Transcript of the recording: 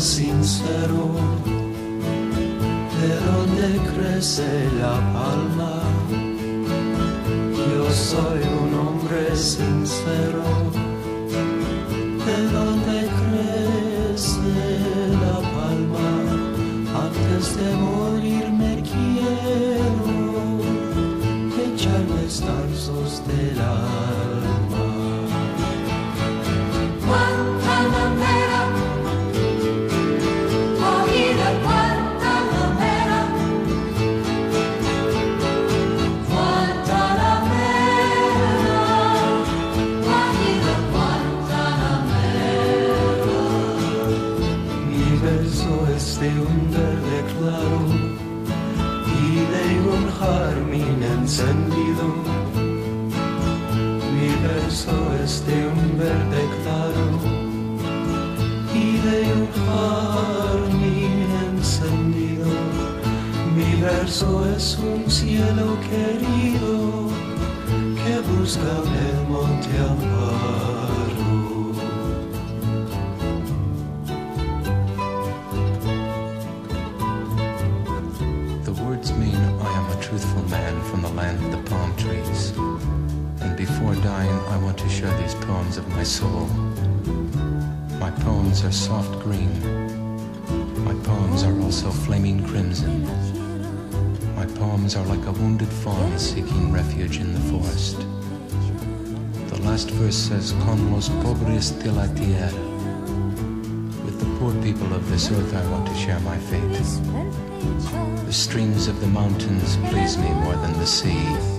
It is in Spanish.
sincero, de donde crece la palma. Yo soy un hombre sincero, de donde crece la palma. Antes de morir encendido. Mi verso es de un verde claro y de un jardín encendido. Mi verso es un cielo querido que busca el monte amparo. The words mean I am a truthful man land of the palm trees. And before dying, I want to share these poems of my soul. My poems are soft green. My poems are also flaming crimson. My poems are like a wounded fawn seeking refuge in the forest. The last verse says, Con los pobres de la tierra. With the poor people of this earth, I want to share my fate. The streams of the mountains please me more than the sea.